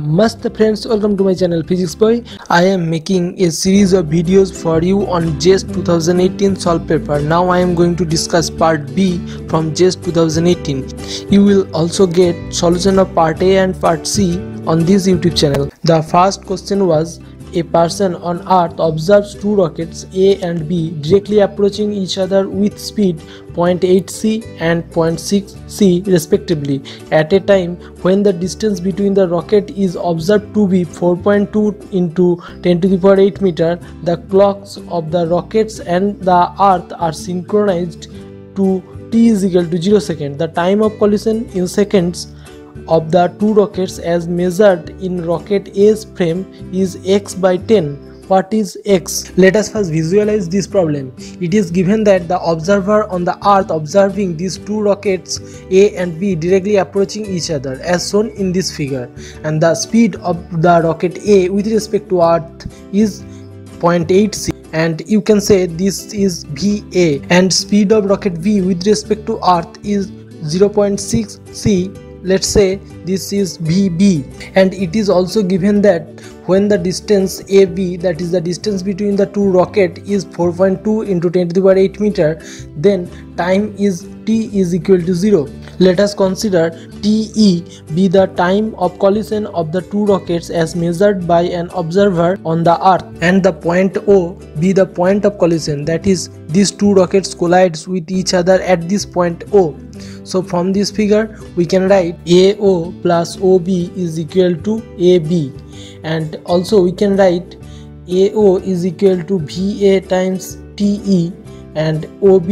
Namaste friends, welcome to my channel Physics Boy. I am making a series of videos for you on JEST 2018 solve paper. Now I am going to discuss part B from JEST 2018. You will also get solution of part A and part C on this YouTube channel. The first question was a person on earth observes two rockets A and B directly approaching each other with speed 0.8 c and 0.6 c respectively. At a time when the distance between the rocket is observed to be 4.2 into 10 to the power 8 meter the clocks of the rockets and the earth are synchronized to t is equal to 0 second. The time of collision in seconds of the two rockets as measured in rocket A's frame is x by 10 what is x? Let us first visualize this problem. It is given that the observer on the earth observing these two rockets a and b directly approaching each other as shown in this figure. And the speed of the rocket a with respect to earth is 0.8 c and you can say this is va and speed of rocket B with respect to earth is 0.6 c let's say this is VB and it is also given that when the distance AB that is the distance between the two rocket is 4.2 into 10 to the power 8 meter then time is T is equal to 0. Let us consider TE be the time of collision of the two rockets as measured by an observer on the earth and the point O be the point of collision that is these two rockets collides with each other at this point O so from this figure we can write AO plus OB is equal to AB and also we can write AO is equal to VA times TE and OB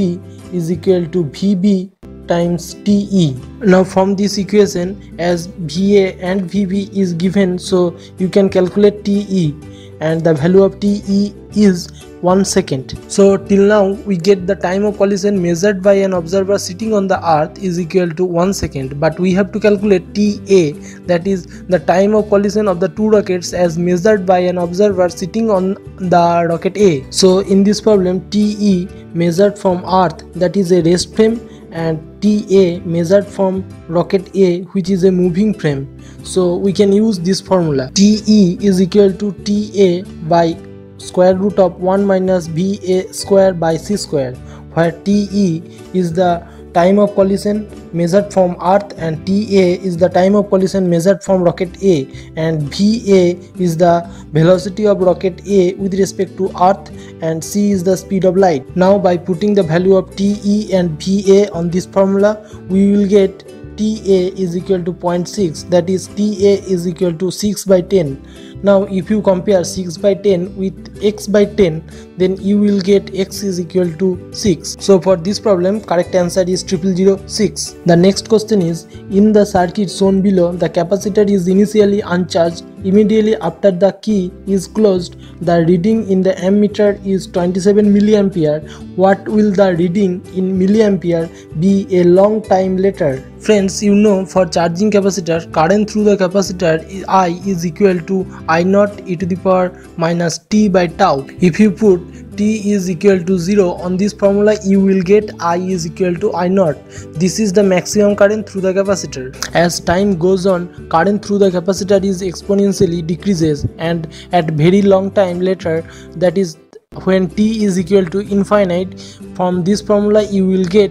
is equal to VB times TE. Now from this equation as VA and VB is given so you can calculate TE and the value of TE is 1 second. So till now we get the time of collision measured by an observer sitting on the earth is equal to 1 second but we have to calculate TA that is the time of collision of the two rockets as measured by an observer sitting on the rocket A. So in this problem TE measured from earth that is a rest frame and TA measured from rocket A which is a moving frame. So we can use this formula TE is equal to TA by square root of 1 minus ba square by C square where TE is the time of collision measured from earth and TA is the time of collision measured from rocket A and VA is the velocity of rocket A with respect to earth and C is the speed of light. Now by putting the value of TE and VA on this formula we will get TA is equal to 0.6 that is TA is equal to 6 by 10 now if you compare 6 by 10 with x by 10 then you will get x is equal to 6 so for this problem correct answer is 0006 the next question is in the circuit shown below the capacitor is initially uncharged. Immediately after the key is closed the reading in the ammeter is 27 milliampere. What will the reading in milliampere be a long time later? Friends you know for charging capacitor current through the capacitor i is equal to i naught e to the power minus t by tau. If you put t is equal to 0 on this formula you will get i is equal to i naught this is the maximum current through the capacitor. As time goes on current through the capacitor is exponentially decreases and at very long time later that is when t is equal to infinite from this formula you will get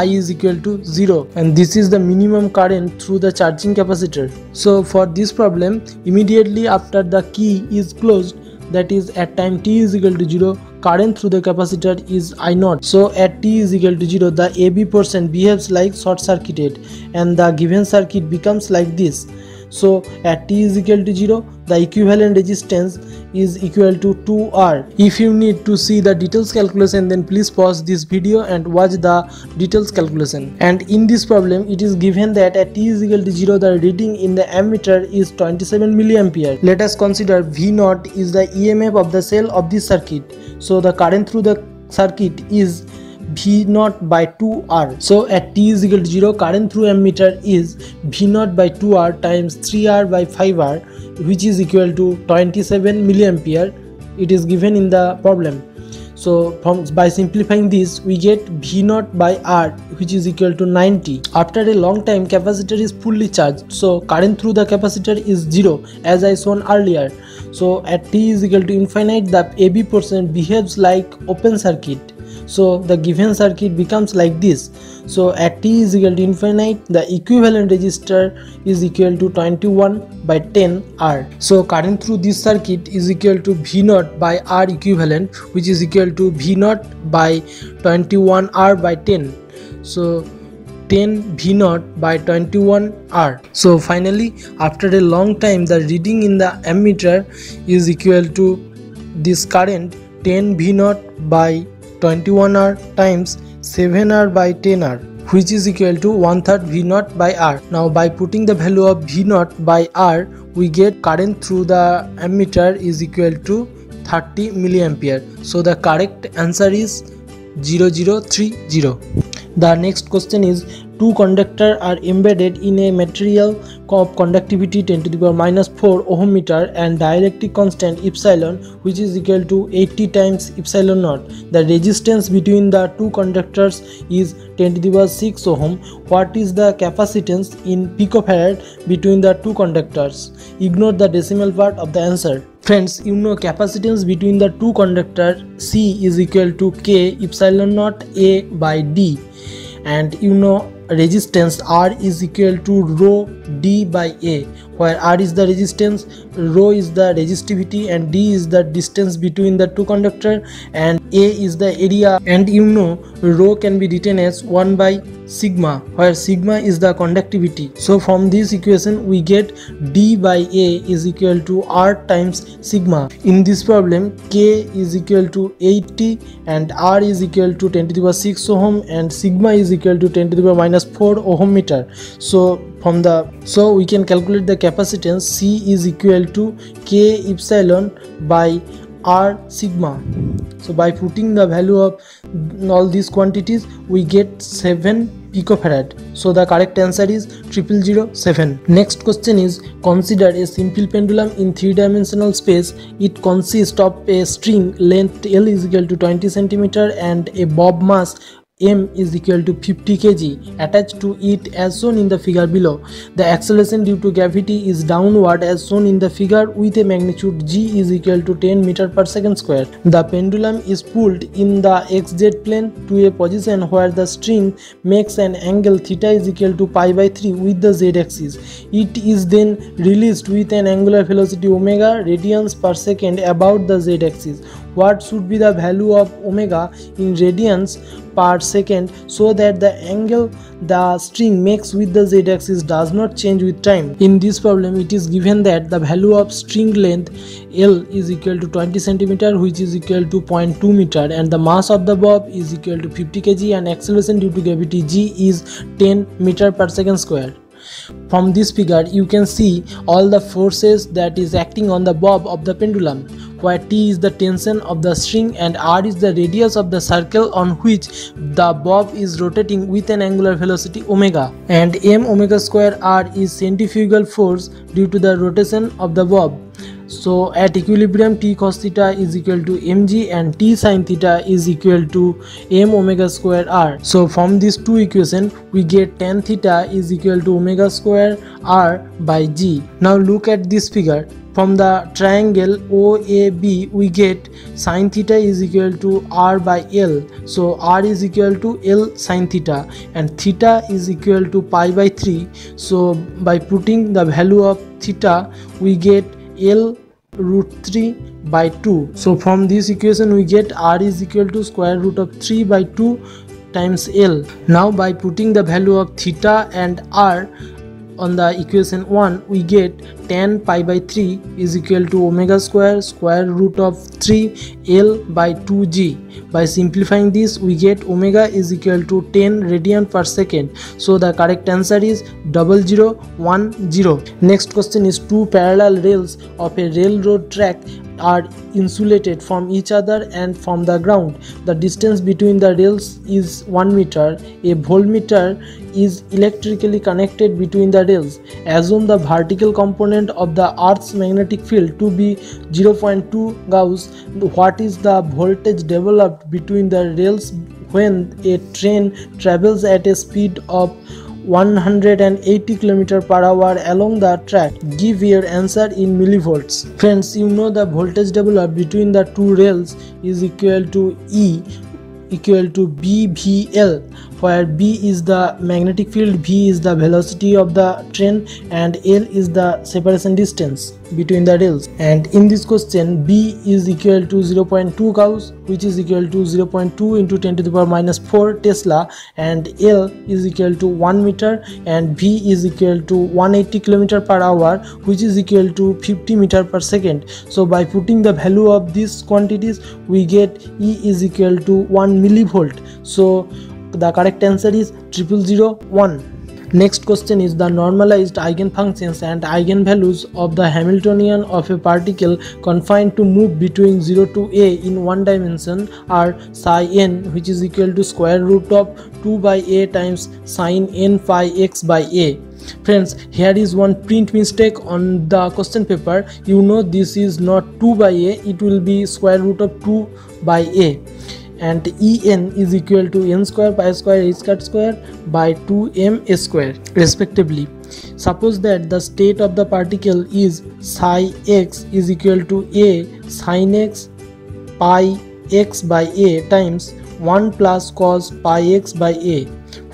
I is equal to 0 and this is the minimum current through the charging capacitor. So for this problem immediately after the key is closed that is at time t is equal to 0 current through the capacitor is I naught. So at t is equal to 0 the AB portion behaves like short circuited and the given circuit becomes like this. So at t is equal to 0 the equivalent resistance is equal to 2R. If you need to see the details calculation then please pause this video and watch the details calculation. And in this problem it is given that at t is equal to 0 the reading in the ammeter is 27 milliampere. Let us consider V0 is the EMF of the cell of this circuit. So the current through the circuit is V naught by 2R. So at t is equal to 0 current through ammeter is V naught by 2R times 3R by 5R which is equal to 27 milliampere. It is given in the problem. So from by simplifying this we get v naught by r which is equal to 90 after a long time capacitor is fully charged. So current through the capacitor is zero as i shown earlier. So at t is equal to infinite the ab portion behaves like open circuit so the given circuit becomes like this. So at t is equal to infinite the equivalent resistor is equal to 21 by 10 r. So current through this circuit is equal to v naught by r equivalent which is equal to v naught by 21 r by 10 so 10 v naught by 21 r. So finally after a long time the reading in the ammeter is equal to this current 10 v naught by 21r times 7r by 10r which is equal to 1 third v naught by r. Now by putting the value of v naught by r we get current through the ammeter is equal to 30 milliampere. So the correct answer is 0030. The next question is two conductors are embedded in a material of conductivity 10 to the power minus 4 ohm meter and dielectric constant epsilon which is equal to 80 times epsilon naught. The resistance between the two conductors is 10 to the power 6 ohm. What is the capacitance in picofarad between the two conductors? Ignore the decimal part of the answer. Friends, you know capacitance between the two conductors C is equal to K epsilon naught A by D and you know resistance R is equal to rho D by A where R is the resistance, rho is the resistivity and D is the distance between the two conductor and A is the area and you know rho can be written as 1 by sigma where sigma is the conductivity. So from this equation we get D by A is equal to R times sigma. In this problem K is equal to 80 and R is equal to 10 to the power 6 ohm and sigma is equal to 10 to the power minus 4 ohm meter. So from the so we can calculate the capacitance C is equal to K epsilon by R sigma. So by putting the value of all these quantities we get 7 picofarad. So the correct answer is triple zero seven. Next question is consider a simple pendulum in three dimensional space. It consists of a string length l is equal to 20 centimeter and a bob mass m is equal to 50 kg attached to it as shown in the figure below. The acceleration due to gravity is downward as shown in the figure with a magnitude g is equal to 10 meter per second square. The pendulum is pulled in the xz plane to a position where the string makes an angle theta is equal to pi by 3 with the z axis. It is then released with an angular velocity omega radians per second about the z axis. What should be the value of omega in radians per second so that the angle the string makes with the z-axis does not change with time. In this problem it is given that the value of string length L is equal to 20 cm which is equal to 0.2 meter and the mass of the bob is equal to 50 kg and acceleration due to gravity g is 10 meter per second square. From this figure you can see all the forces that is acting on the bob of the pendulum where T is the tension of the string and R is the radius of the circle on which the bob is rotating with an angular velocity omega and m omega square R is centrifugal force due to the rotation of the bob. So at equilibrium T cos theta is equal to mg and T sin theta is equal to m omega square r. So from these two equations we get tan theta is equal to omega square r by g. Now look at this figure from the triangle OAB we get sine theta is equal to r by l so r is equal to l sine theta and theta is equal to pi by 3 so by putting the value of theta we get L root 3 by 2 so from this equation we get r is equal to square root of 3 by 2 times L. Now by putting the value of theta and r on the equation 1 we get tan pi by 3 is equal to omega square square root of 3 L by 2g by simplifying this we get omega is equal to 10 radian per second so the correct answer is 0010 next question is two parallel rails of a railroad track are insulated from each other and from the ground. The distance between the rails is 1 meter. A voltmeter is electrically connected between the rails. Assume the vertical component component of the earth's magnetic field to be 0.2 gauss what is the voltage developed between the rails when a train travels at a speed of 180 km per hour along the track? Give your answer in millivolts. Friends you know the voltage developed between the two rails is equal to e equal to bvl where b is the magnetic field v is the velocity of the train and l is the separation distance between the rails. And in this question b is equal to 0.2 gauss which is equal to 0.2 into 10 to the power minus 4 tesla and l is equal to 1 meter and v is equal to 180 kilometer per hour which is equal to 50 meter per second. So by putting the value of these quantities we get e is equal to 1 millivolt. So the correct answer is triple zero one. Next question is the normalized eigenfunctions and eigenvalues of the Hamiltonian of a particle confined to move between 0 to a in one dimension are psi n which is equal to square root of 2 by a times sine n phi x by a. Friends here is one print mistake on the question paper. You know this is not 2 by a it will be square root of 2 by a and En is equal to n square pi square h cut square by 2m square respectively. Suppose that the state of the particle is psi x is equal to a sin x pi x by a times 1 plus cos pi x by a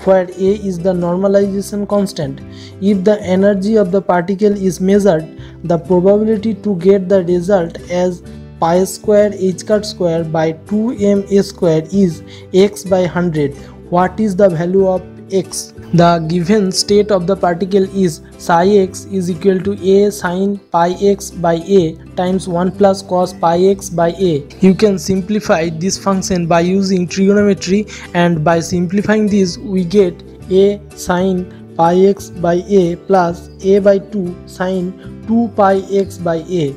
where a is the normalization constant. If the energy of the particle is measured, the probability to get the result as pi square h cut square by 2m a square is x by 100 what is the value of x? The given state of the particle is psi x is equal to a sine pi x by a times 1 plus cos pi x by a. You can simplify this function by using trigonometry and by simplifying this we get a sine pi x by a plus a by 2 sine 2 pi x by a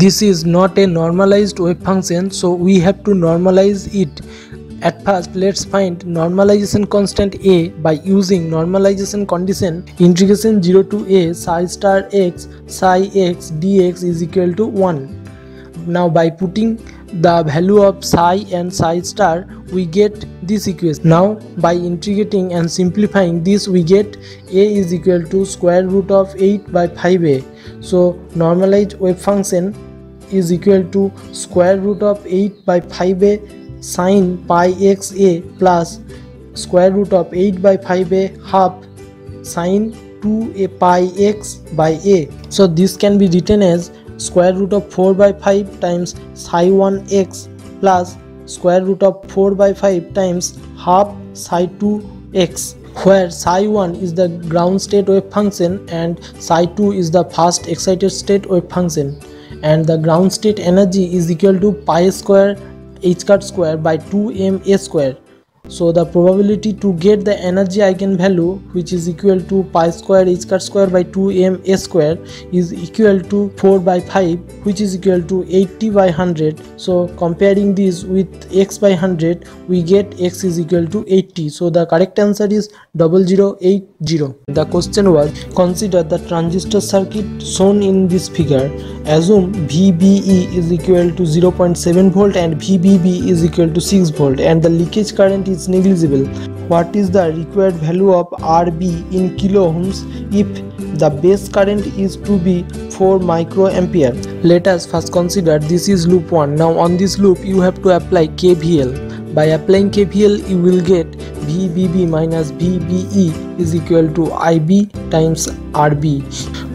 this is not a normalized wave function so we have to normalize it. At first let's find normalization constant a by using normalization condition. Integration 0 to a psi star x psi x dx is equal to 1 now by putting the value of psi and psi star we get this equation. Now by integrating and simplifying this we get a is equal to square root of 8 by 5a so normalized wave function is equal to square root of 8 by 5a sine pi x a plus square root of 8 by 5a half sine 2a pi x by a. So this can be written as square root of 4 by 5 times psi 1 x plus square root of 4 by 5 times half psi 2 x where psi 1 is the ground state wave function and psi 2 is the fast excited state wave function and the ground state energy is equal to pi square h cut square by 2m a square so the probability to get the energy eigenvalue which is equal to pi square h cut square by 2m a square is equal to 4 by 5 which is equal to 80 by 100. So comparing this with x by 100 we get x is equal to 80. So the correct answer is 0080. The question was consider the transistor circuit shown in this figure. Assume VBE is equal to 0.7 volt and VBB is equal to 6 volt and the leakage current is is negligible. What is the required value of RB in kilo ohms if the base current is to be 4 microampere? Let us first consider this is loop 1. Now on this loop you have to apply KVL. By applying KVL you will get VBB minus VBE is equal to IB times RB.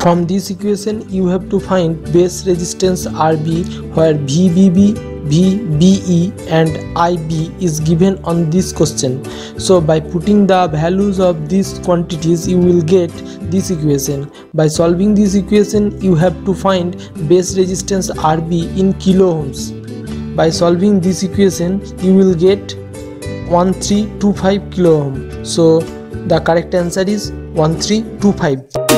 From this equation you have to find base resistance RB where VBB VBE and IB is given on this question. So by putting the values of these quantities you will get this equation. By solving this equation you have to find base resistance RB in kilo ohms. By solving this equation you will get 1325 kilo ohm. So the correct answer is 1325.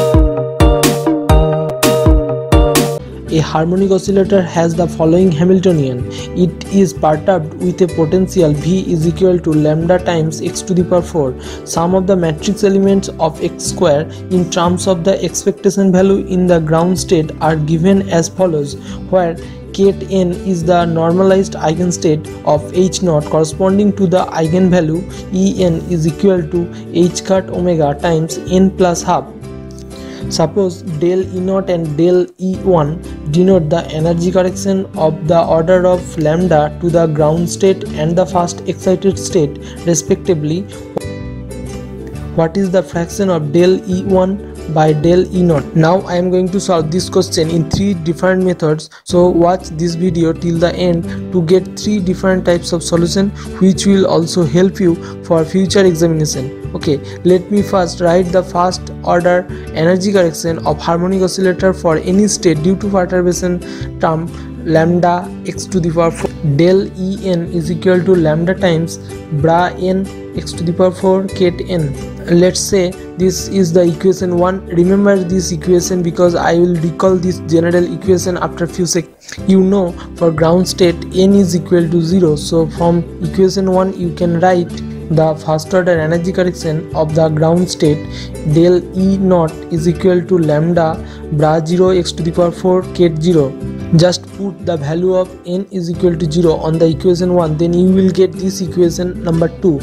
A harmonic oscillator has the following Hamiltonian. It is perturbed with a potential V is equal to lambda times x to the power 4. Sum of the matrix elements of x square in terms of the expectation value in the ground state are given as follows where ket n is the normalized eigenstate of h naught corresponding to the eigenvalue en is equal to h cut omega times n plus half Suppose del E 0 and del E1 denote the energy correction of the order of lambda to the ground state and the first excited state respectively. What is the fraction of del E1 by del E0? Now I am going to solve this question in three different methods. So watch this video till the end to get three different types of solution which will also help you for future examination okay let me first write the first order energy correction of harmonic oscillator for any state due to perturbation term lambda x to the power 4 del en is equal to lambda times bra n x to the power 4 ket n. Let's say this is the equation 1 remember this equation because i will recall this general equation after few seconds you know for ground state n is equal to 0 so from equation 1 you can write the first order energy correction of the ground state del E naught is equal to lambda bra 0 x to the power 4 ket 0 just put the value of n is equal to 0 on the equation 1 then you will get this equation number 2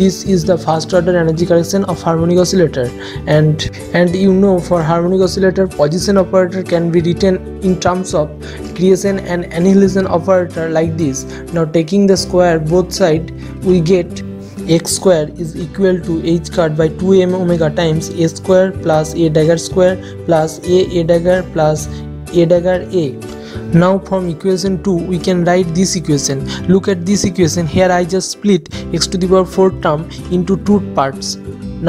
this is the first order energy correction of harmonic oscillator. And and you know for harmonic oscillator position operator can be written in terms of creation and annihilation operator like this. Now taking the square both side we get x square is equal to h cut by 2m omega times a square plus a dagger square plus a a dagger plus a dagger a now from equation 2 we can write this equation look at this equation here i just split x to the power 4 term into two parts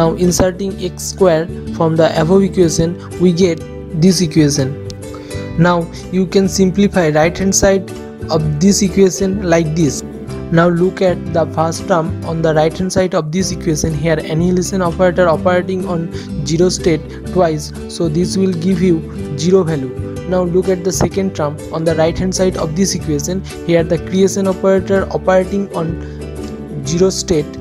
now inserting x square from the above equation we get this equation now you can simplify right hand side of this equation like this now look at the first term on the right hand side of this equation. Here annihilation operator operating on zero state twice. So this will give you zero value. Now look at the second term on the right hand side of this equation. Here the creation operator operating on zero state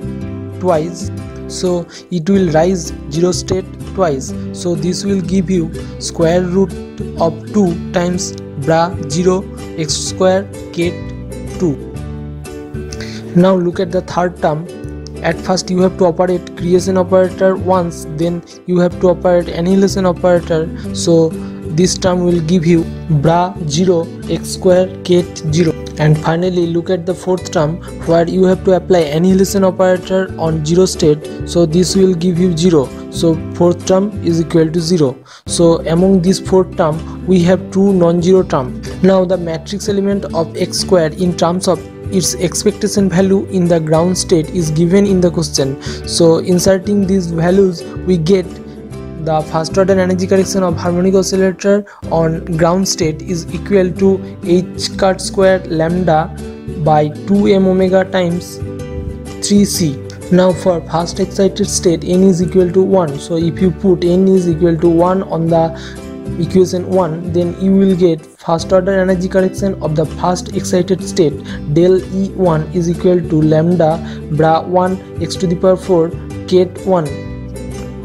twice. So it will rise zero state twice. So this will give you square root of 2 times bra 0 x square ket 2 now look at the third term. At first you have to operate creation operator once then you have to operate annihilation operator. So this term will give you bra 0 x square ket 0 and finally look at the fourth term where you have to apply annihilation operator on 0 state. So this will give you 0 so fourth term is equal to 0 so among these four term we have two non-zero term. Now the matrix element of x square in terms of its expectation value in the ground state is given in the question. So inserting these values we get the first order energy correction of harmonic oscillator on ground state is equal to h cut square lambda by 2m omega times 3c now for first excited state n is equal to 1 so if you put n is equal to 1 on the equation 1 then you will get first order energy correction of the first excited state del E1 is equal to lambda bra 1 x to the power 4 ket 1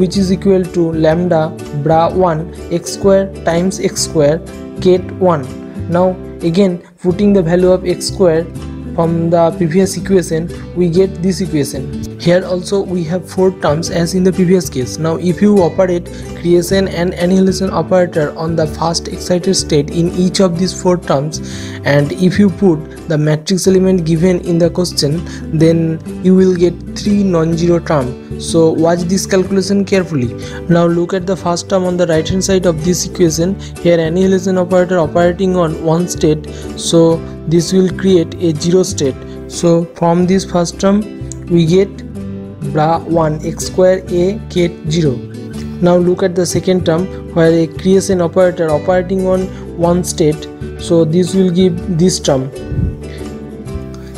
which is equal to lambda bra 1 x square times x square ket 1 now again putting the value of x square from the previous equation we get this equation. Here also we have four terms as in the previous case. Now if you operate creation and annihilation operator on the first excited state in each of these four terms and if you put the matrix element given in the question then you will get three non-zero term so watch this calculation carefully. Now look at the first term on the right hand side of this equation. Here annihilation operator operating on one state. So this will create a zero state. So from this first term we get bra 1 x square a ket 0 now look at the second term where a creation operator operating on one state. So this will give this term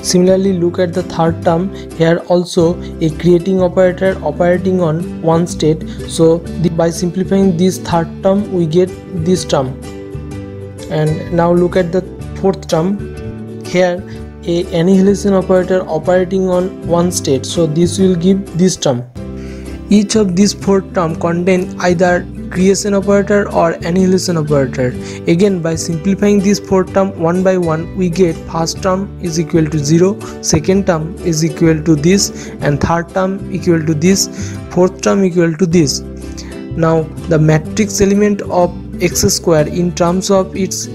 similarly look at the third term. Here also a creating operator operating on one state. So by simplifying this third term we get this term. And now look at the fourth term. Here a annihilation operator operating on one state. So this will give this term. Each of these four terms contain either creation operator or annihilation operator again by simplifying this four term one by one we get first term is equal to 0 second term is equal to this and third term equal to this fourth term equal to this. Now the matrix element of x square in terms of its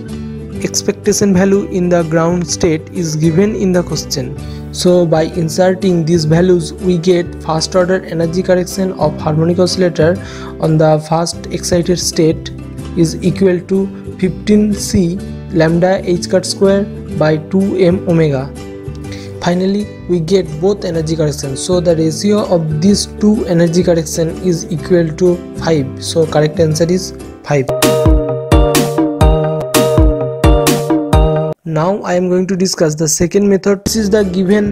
expectation value in the ground state is given in the question. So by inserting these values we get first order energy correction of harmonic oscillator on the first excited state is equal to 15c lambda h cut square by 2m omega. Finally, we get both energy correction. So the ratio of these two energy correction is equal to 5. So correct answer is 5. Now I am going to discuss the second method. This is the given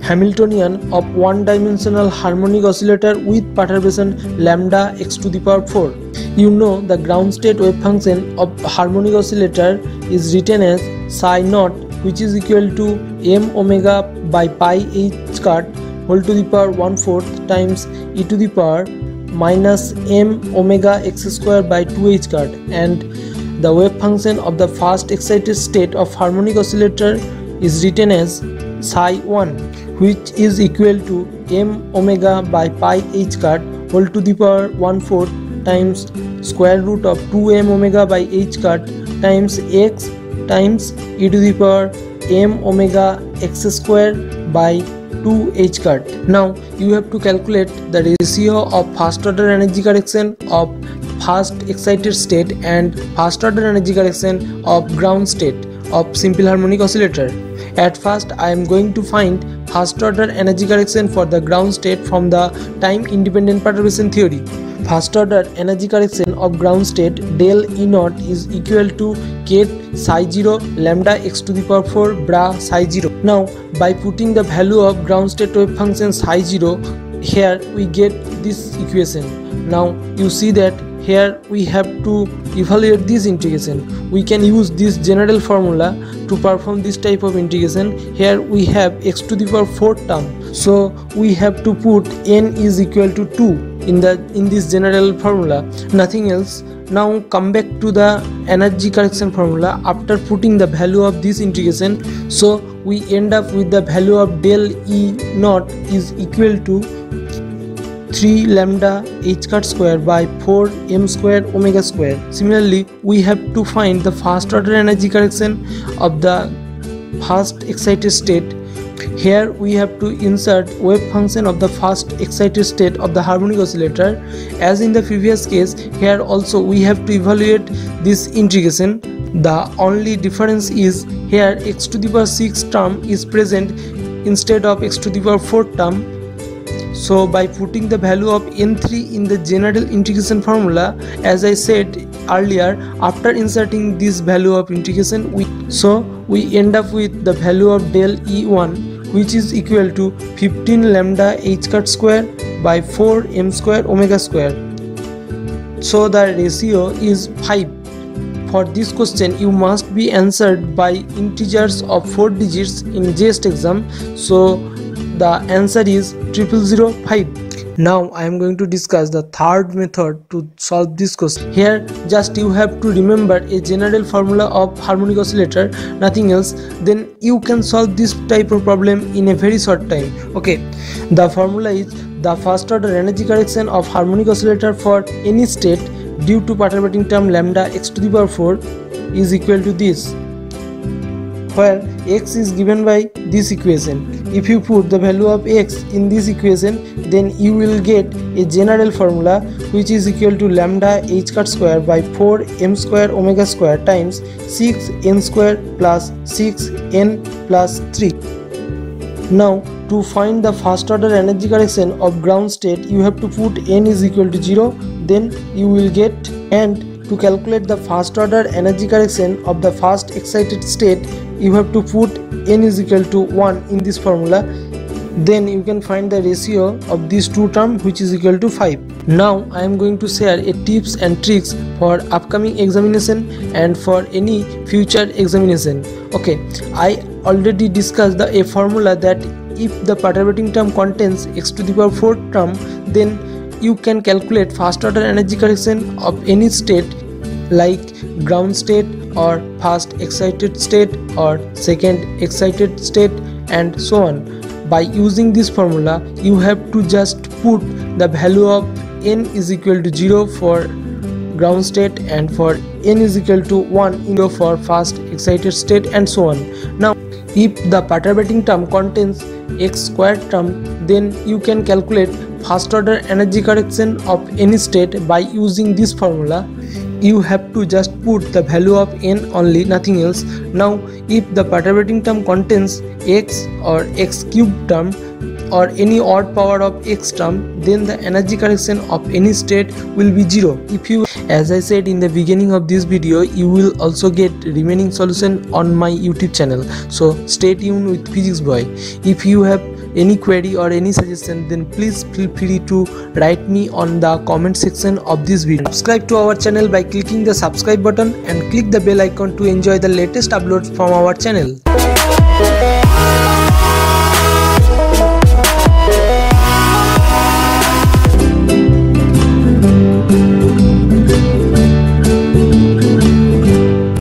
Hamiltonian of one-dimensional harmonic oscillator with perturbation lambda x to the power 4. You know the ground state wave function of harmonic oscillator is written as psi naught which is equal to m omega by pi h cut whole to the power 1 4th times e to the power minus m omega x square by 2 h cut and the wave function of the first excited state of harmonic oscillator is written as psi 1 which is equal to m omega by pi h cut whole to the power 1 4 times square root of 2m omega by h cut times x times e to the power m omega x square by 2 h cut. Now you have to calculate the ratio of first order energy correction of first excited state and first order energy correction of ground state of simple harmonic oscillator. At first I am going to find first order energy correction for the ground state from the time independent perturbation theory. First order energy correction of ground state del E naught is equal to k psi 0 lambda x to the power 4 bra psi 0. Now by putting the value of ground state wave function psi 0 here we get this equation. Now you see that here we have to evaluate this integration. We can use this general formula to perform this type of integration. Here we have x to the power 4 term. So we have to put n is equal to 2 in the in this general formula. Nothing else. Now come back to the energy correction formula. After putting the value of this integration so we end up with the value of del e naught is equal to 3 lambda h cut square by 4 m square omega square. Similarly, we have to find the first order energy correction of the first excited state. Here we have to insert wave function of the first excited state of the harmonic oscillator. As in the previous case, here also we have to evaluate this integration. The only difference is here x to the power 6 term is present instead of x to the power 4 term so by putting the value of n3 in the general integration formula as I said earlier after inserting this value of integration we so we end up with the value of del e1 which is equal to 15 lambda h cut square by 4 m square omega square. So the ratio is 5 for this question you must be answered by integers of 4 digits in JEST exam. So the answer is 0005. Now I am going to discuss the third method to solve this question. Here just you have to remember a general formula of harmonic oscillator nothing else then you can solve this type of problem in a very short time. Okay the formula is the first order energy correction of harmonic oscillator for any state due to perturbating term lambda x to the power 4 is equal to this where x is given by this equation. If you put the value of x in this equation then you will get a general formula which is equal to lambda h cut square by 4 m square omega square times 6 n square plus 6 n plus 3 now to find the first order energy correction of ground state you have to put n is equal to 0 then you will get and to calculate the first order energy correction of the first excited state you have to put n is equal to 1 in this formula then you can find the ratio of these two terms which is equal to 5 now i am going to share a tips and tricks for upcoming examination and for any future examination. Okay i already discussed the a formula that if the perturbating term contains x to the power 4 term then you can calculate first order energy correction of any state like ground state or first excited state or second excited state and so on. By using this formula you have to just put the value of n is equal to 0 for ground state and for n is equal to 1 in for first excited state and so on. Now if the perturbating term contains x squared term then you can calculate first order energy correction of any state by using this formula you have to just put the value of n only nothing else. Now if the perturbating term contains x or x cube term or any odd power of x term then the energy correction of any state will be zero. If you as i said in the beginning of this video you will also get remaining solution on my youtube channel. So stay tuned with physics boy. If you have any query or any suggestion then please feel free to write me on the comment section of this video. Subscribe to our channel by clicking the subscribe button and click the bell icon to enjoy the latest uploads from our channel